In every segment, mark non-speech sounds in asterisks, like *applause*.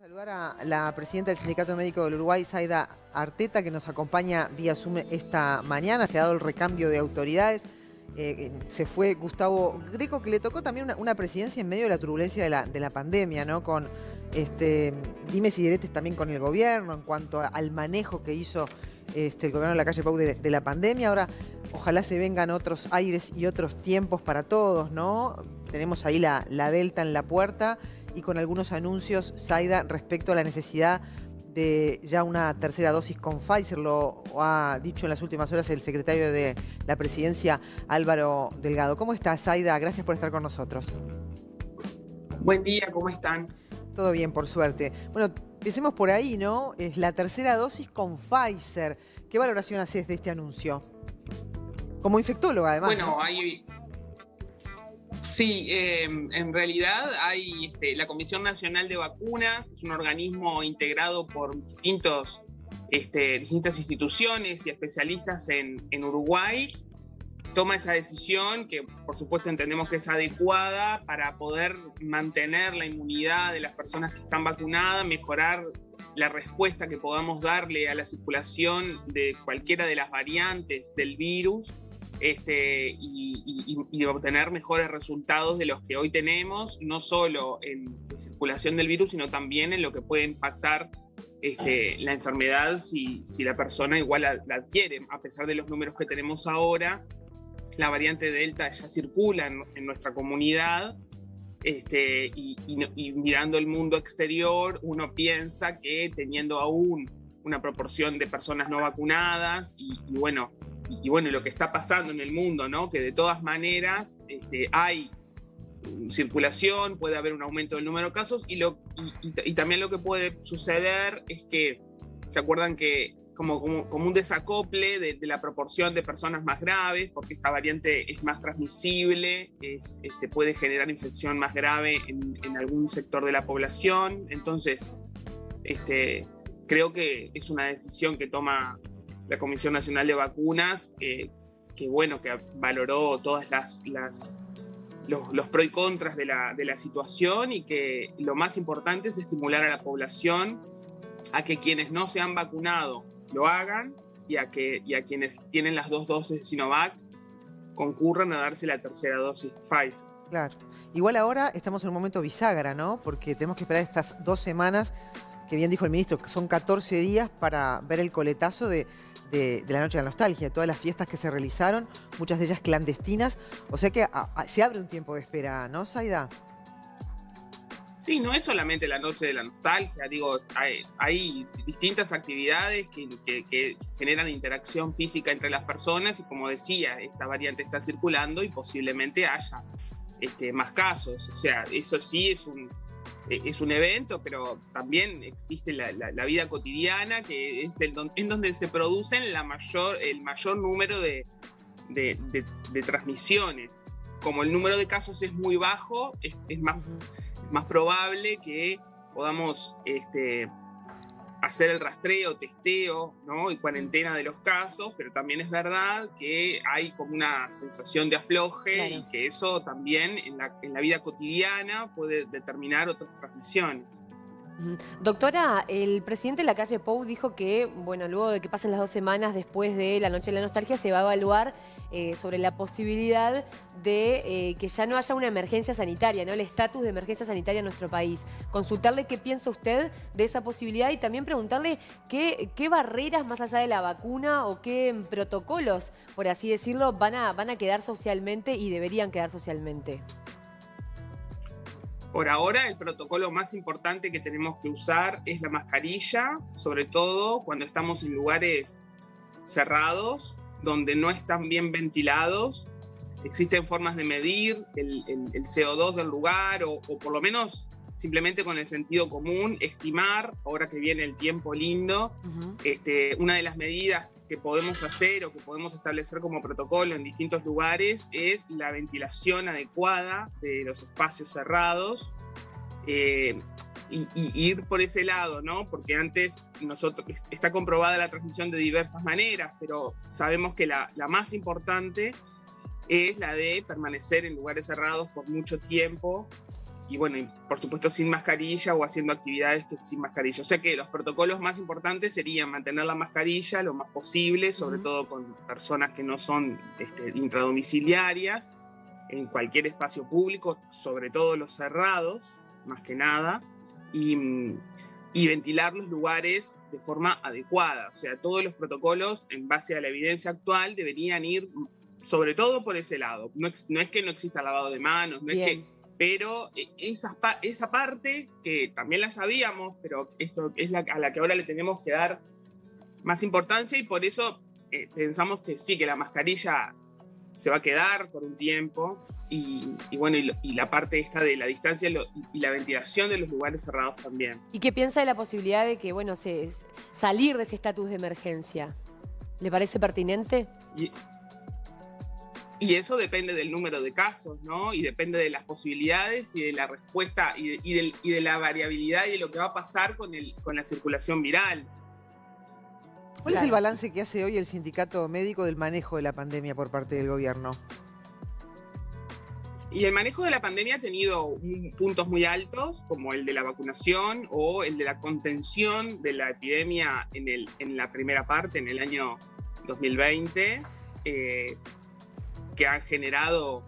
Saludar a la presidenta del Sindicato Médico del Uruguay, Zaida Arteta, que nos acompaña vía Zoom esta mañana. Se ha dado el recambio de autoridades. Eh, se fue Gustavo Greco, que le tocó también una, presidencia en medio de la turbulencia de la, de la pandemia, ¿no? Con este, dimes también con el gobierno en cuanto al manejo que hizo este, el gobierno de la calle Pau de, la pandemia. Ahora, ojalá se vengan otros aires y otros tiempos para todos, ¿no? Tenemos ahí la Delta en la puerta y con algunos anuncios, Zaida, respecto a la necesidad de ya una tercera dosis con Pfizer, lo ha dicho en las últimas horas el secretario de la presidencia, Álvaro Delgado. ¿Cómo estás, Zaida? Gracias por estar con nosotros. Buen día, ¿cómo están? Todo bien, por suerte. Bueno, empecemos por ahí, ¿no? Es la tercera dosis con Pfizer. ¿Qué valoración haces de este anuncio? Como infectóloga, además. Bueno, hay Sí, em, en realidad hay este, la Comisión Nacional de Vacunas, es un organismo integrado por este, distintas instituciones y especialistas en, en Uruguay, toma esa decisión que por supuesto entendemos que es adecuada para poder mantener la inmunidad de las personas que están vacunadas, mejorar la respuesta que podamos darle a la circulación de cualquiera de las variantes del virus este, y, obtener mejores resultados de los que hoy tenemos, no solo en la circulación del virus, sino también en lo que puede impactar este, la enfermedad si, la persona igual la, adquiere. A pesar de los números que tenemos ahora, la variante Delta ya circula en, nuestra comunidad. Este, y, mirando el mundo exterior, uno piensa que teniendo aún una proporción de personas no vacunadas y, bueno, y, bueno, lo que está pasando en el mundo, ¿no? Que de todas maneras este, hay circulación, puede haber un aumento del número de casos y, lo, y, también lo que puede suceder es que, ¿se acuerdan que como, como, un desacople de, la proporción de personas más graves, porque esta variante es más transmisible, es, este, puede generar infección más grave en, en, algún sector de la población. Entonces, este, creo que es una decisión que toma la Comisión Nacional de Vacunas, que bueno, que valoró todas las, los pros y contras de la, de la situación y que lo más importante es estimular a la población a que quienes no se han vacunado lo hagan y a, que, y a quienes tienen las dos dosis de Sinovac concurran a darse la tercera dosis Pfizer. Claro. Igual ahora estamos en un momento bisagra, ¿no? Porque tenemos que esperar estas dos semanas, que bien dijo el ministro, que son 14 días para ver el coletazo de, de, la Noche de la Nostalgia, todas las fiestas que se realizaron, muchas de ellas clandestinas. O sea que se abre un tiempo de espera, ¿no, Saida? Sí, no es solamente la Noche de la Nostalgia, digo, hay, distintas actividades que, generan interacción física entre las personas y como decía, esta variante está circulando y posiblemente haya este, más casos. O sea, eso sí es un, es un evento, pero también existe la, vida cotidiana, que es el en donde se producen la mayor, el mayor número de, transmisiones. Como el número de casos es muy bajo, es, más, más probable que podamos este, hacer el rastreo, testeo ¿no? y cuarentena de los casos, pero también es verdad que hay como una sensación de afloje y que eso también en la, en la vida cotidiana puede determinar otras transmisiones. Doctora, el presidente de la calle Pou dijo que, bueno, luego de que pasen las dos semanas después de la Noche de la Nostalgia, se va a evaluar eh, sobre la posibilidad de eh, que ya no haya una emergencia sanitaria, ¿no? El estatus de emergencia sanitaria en nuestro país. Consultarle qué piensa usted de esa posibilidad y también preguntarle qué, qué barreras más allá de la vacuna o qué protocolos, por así decirlo, van a, van a quedar socialmente y deberían quedar socialmente. Por ahora, el protocolo más importante que tenemos que usar es la mascarilla, sobre todo cuando estamos en lugares cerrados, donde no están bien ventilados. Existen formas de medir el, CO2 del lugar o, por lo menos simplemente con el sentido común, estimar, ahora que viene el tiempo lindo, este, una de las medidas que podemos hacer o que podemos establecer como protocolo en distintos lugares es la ventilación adecuada de los espacios cerrados. Eh, y, ir por ese lado, ¿no? Porque antes nosotros está comprobada la transmisión de diversas maneras, pero sabemos que la, más importante es la de permanecer en lugares cerrados por mucho tiempo y bueno, por supuesto sin mascarilla o haciendo actividades que sin mascarilla. O sea que los protocolos más importantes serían mantener la mascarilla lo más posible, sobre todo con personas que no son este, intradomiciliarias, en cualquier espacio público, sobre todo los cerrados, más que nada, y, y ventilar los lugares de forma adecuada. O sea, todos los protocolos, en base a la evidencia actual, deberían ir sobre todo por ese lado. No, no es que no exista lavado de manos, no es que pero eh, esa, esa parte que también la sabíamos, pero esto es la, a la que ahora le tenemos que dar más importancia y por eso eh, pensamos que sí, que la mascarilla se va a quedar por un tiempo y, bueno, y, la parte esta de la distancia y, la ventilación de los lugares cerrados también. ¿Y qué piensa de la posibilidad de que, bueno, se, salir de ese estatus de emergencia? ¿Le parece pertinente? Y eso depende del número de casos, ¿no? Y depende de las posibilidades y de la respuesta y de, y de, la variabilidad y de lo que va a pasar con, el, con la circulación viral. ¿Cuál es el balance que hace hoy el sindicato médico del manejo de la pandemia por parte del gobierno? Y el manejo de la pandemia ha tenido puntos muy altos, como el de la vacunación o el de la contención de la epidemia en, el, en la primera parte, en el año 2020. Eh, que han generado,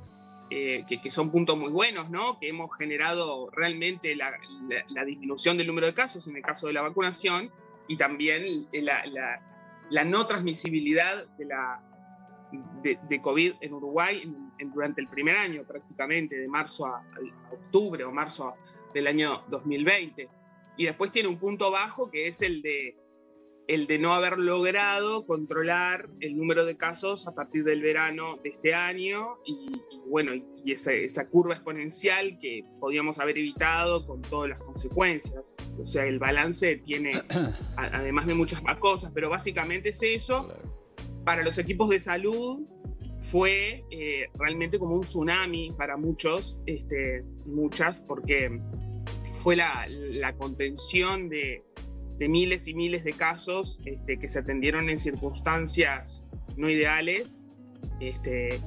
eh, que, son puntos muy buenos, ¿no? Que hemos generado realmente la, disminución del número de casos en el caso de la vacunación y también la, no transmisibilidad de, la, de, COVID en Uruguay durante el primer año prácticamente, de marzo a octubre o marzo del año 2020. Y después tiene un punto bajo que es el de el de no haber logrado controlar el número de casos a partir del verano de este año y, bueno, y esa, curva exponencial que podíamos haber evitado con todas las consecuencias. O sea, el balance tiene, *clears throat* además de muchas más cosas, pero básicamente es eso. Para los equipos de salud fue eh, realmente como un tsunami para muchos, este, muchas, porque fue la, la contención de, de miles y miles de casos este, que se atendieron en circunstancias no ideales. Este,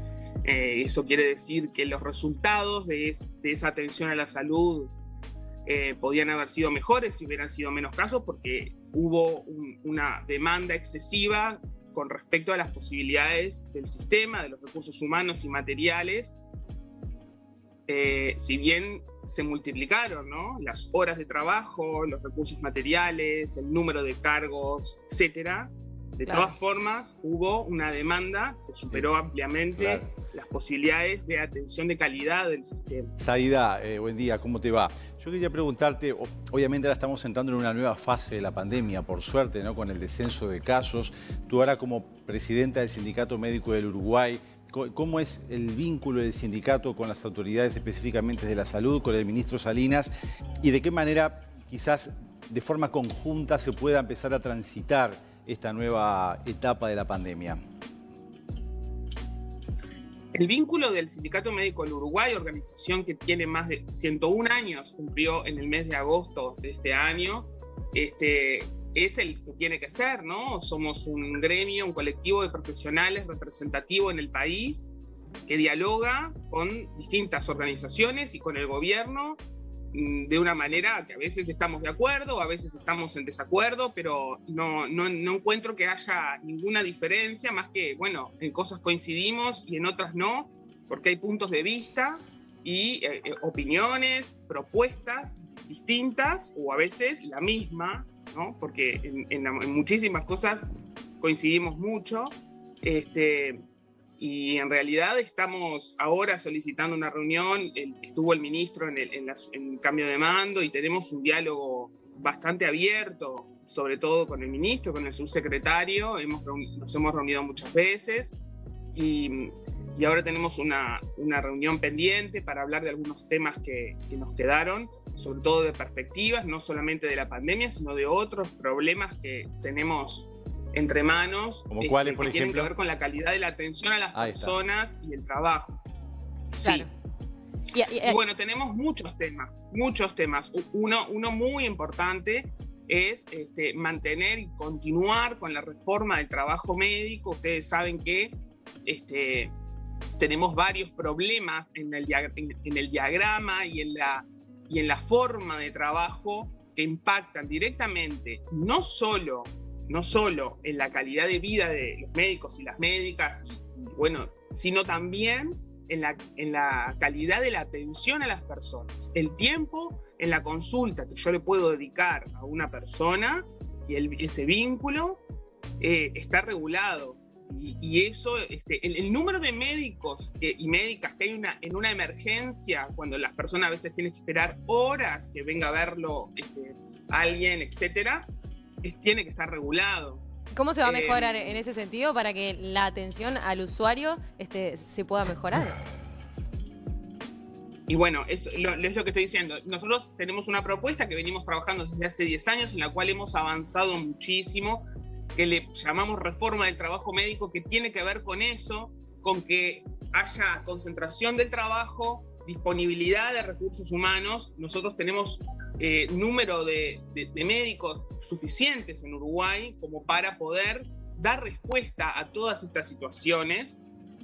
eh, eso quiere decir que los resultados de, esa atención a la salud eh, podían haber sido mejores si hubieran sido menos casos, porque hubo una demanda excesiva con respecto a las posibilidades del sistema, de los recursos humanos y materiales. Eh, si bien se multiplicaron, ¿no? Las horas de trabajo, los recursos materiales, el número de cargos, etcétera. De todas formas, hubo una demanda que superó ampliamente las posibilidades de atención de calidad del sistema. Saida, eh, buen día, ¿cómo te va? Yo quería preguntarte, obviamente ahora estamos entrando en una nueva fase de la pandemia, por suerte, ¿no? Con el descenso de casos. Tú ahora como presidenta del Sindicato Médico del Uruguay, ¿Cómo es el vínculo del sindicato con las autoridades específicamente de la salud, con el ministro Salinas? ¿Y de qué manera quizás de forma conjunta se pueda empezar a transitar esta nueva etapa de la pandemia? El vínculo del Sindicato Médico del Uruguay, organización que tiene más de 101 años, cumplió en el mes de agosto de este año, este, es el que tiene que ser, ¿no? Somos un gremio, un colectivo de profesionales representativo en el país que dialoga con distintas organizaciones y con el gobierno mm, de una manera que a veces estamos de acuerdo, a veces estamos en desacuerdo, pero no, no, encuentro que haya ninguna diferencia, más que, bueno, en cosas coincidimos y en otras no, porque hay puntos de vista y eh, eh, opiniones, propuestas distintas o a veces la misma porque en, muchísimas cosas coincidimos mucho. Este, y en realidad estamos ahora solicitando una reunión, estuvo el ministro en el, cambio de mando y tenemos un diálogo bastante abierto, sobre todo con el ministro, con el subsecretario, hemos, nos hemos reunido muchas veces y, ahora tenemos una, reunión pendiente para hablar de algunos temas que nos quedaron sobre todo de perspectivas, no solamente de la pandemia, sino de otros problemas que tenemos entre manos, como cuáles, este, por que ejemplo, tienen que ver con la calidad de la atención a las personas y el trabajo. Sí. Y, bueno, tenemos muchos temas, muchos temas. Uno, uno muy importante es este, mantener y continuar con la reforma del trabajo médico. Ustedes saben que este, tenemos varios problemas en el, en el diagrama y en la y en la forma de trabajo que impactan directamente no solo, no solo en la calidad de vida de los médicos y las médicas, bueno, sino también en la, en la calidad de la atención a las personas. El tiempo en la consulta que yo le puedo dedicar a una persona y ese vínculo eh, está regulado. Y, eso, este, el, número de médicos y médicas que hay una, en una emergencia, cuando las personas a veces tienen que esperar horas que venga a verlo este, alguien, etcétera, tiene que estar regulado. ¿Cómo se va a mejorar eh, en ese sentido para que la atención al usuario este, se pueda mejorar? Y bueno, es lo, es lo que estoy diciendo. Nosotros tenemos una propuesta que venimos trabajando desde hace 10 años en la cual hemos avanzado muchísimo que le llamamos reforma del trabajo médico, que tiene que ver con eso, con que haya concentración del trabajo, disponibilidad de recursos humanos. Nosotros tenemos eh, número de, médicos suficientes en Uruguay como para poder dar respuesta a todas estas situaciones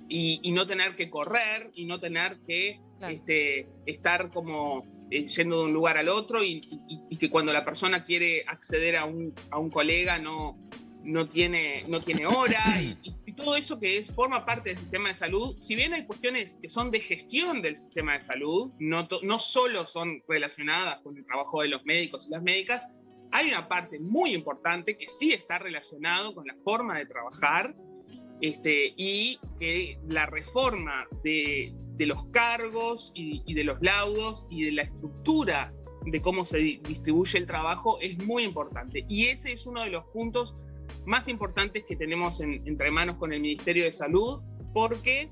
y, no tener que correr y no tener que este, estar como eh, yendo de un lugar al otro y, que cuando la persona quiere acceder a un, a un colega no, no tiene, no tiene hora *clears throat* y, todo eso que es, forma parte del sistema de salud, si bien hay cuestiones que son de gestión del sistema de salud, no, no solo son relacionadas con el trabajo de los médicos y las médicas, hay una parte muy importante que sí está relacionado con la forma de trabajar este, y que la reforma de, de los cargos y, y, de los laudos y de la estructura de cómo se distribuye el trabajo es muy importante. Y ese es uno de los puntos más importantes que tenemos entre manos con el Ministerio de Salud, porque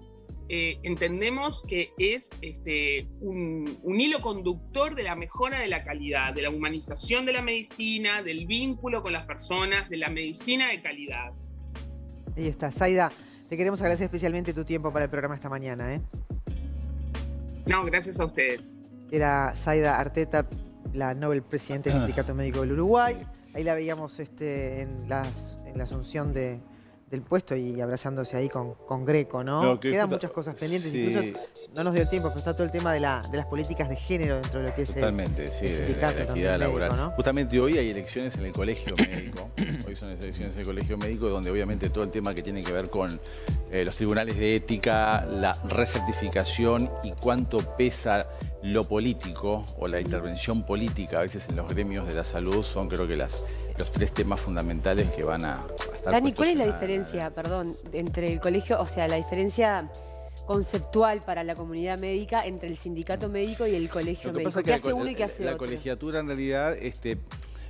eh, entendemos que es este, un, hilo conductor de la mejora de la calidad, de la humanización de la medicina, del vínculo con las personas, de la medicina de calidad. Ahí está, Zaida, te queremos agradecer especialmente tu tiempo para el programa esta mañana. ¿eh? No, gracias a ustedes. Era Zaida Arteta, la Nobel Presidente del *laughs* Sindicato Médico del Uruguay. Ahí la veíamos este, en, las, en la asunción de, del puesto y abrazándose ahí con, con Greco, ¿no? Quedan muchas cosas pendientes, incluso no nos dio tiempo, pero está todo el tema de, la, de las políticas de género dentro de lo que es Totalmente, sí, sindicato de la, laboral. Justamente hoy hay elecciones en el colegio médico, *coughs* hoy son las elecciones en el colegio médico, donde obviamente todo el tema que tiene que ver con eh, los tribunales de ética, la recertificación y cuánto pesa lo político o la intervención política a veces en los gremios de la salud son creo que las, los tres temas fundamentales que van a, estar Dani, ¿cuál es la diferencia, perdón, entre el colegio, o sea, la diferencia conceptual para la comunidad médica entre el sindicato médico y el colegio médico? ¿Qué hace uno y qué hace la, otro? La colegiatura en realidad este,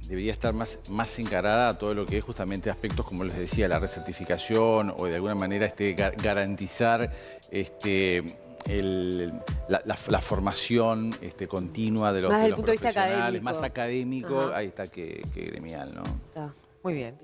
debería estar más, más encarada a todo lo que es justamente aspectos, como les decía, la recertificación o de alguna manera este, garantizar este, la, formación este, continua de los, profesionales, más académico, ahí está que, gremial, ¿no? Muy bien.